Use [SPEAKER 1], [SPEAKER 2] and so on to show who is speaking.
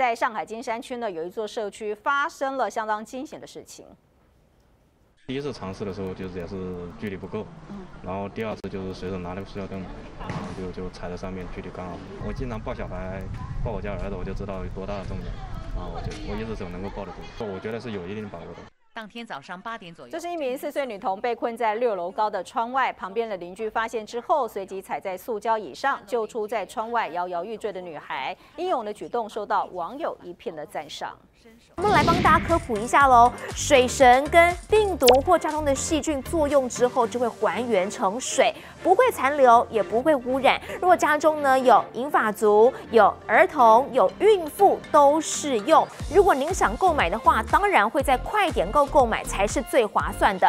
[SPEAKER 1] 在上海金山区呢，有一座社区发生了相当惊险的事情。
[SPEAKER 2] 第一次尝试的时候，就是也是距离不够，然后第二次就是随手拿了个塑料凳，然后就就踩在上面，距离刚好。我经常抱小孩，抱我家儿子，我就知道有多大的重量，然后，我就我一只手能够抱得住，我觉得是有一定把握的。
[SPEAKER 3] 当天早上八点左右，
[SPEAKER 1] 这是一名四岁女童被困在六楼高的窗外，旁边的邻居发现之后，随即踩在塑胶椅上，救出在窗外摇摇欲坠的女孩。英勇的举动受到网友一片的赞赏。
[SPEAKER 4] 我们来帮大家科普一下喽，水神跟病毒或家中的细菌作用之后，就会还原成水，不会残留，也不会污染。如果家中呢有银发族、有儿童、有孕妇，都适用。如果您想购买的话，当然会在快点购购买才是最划算的。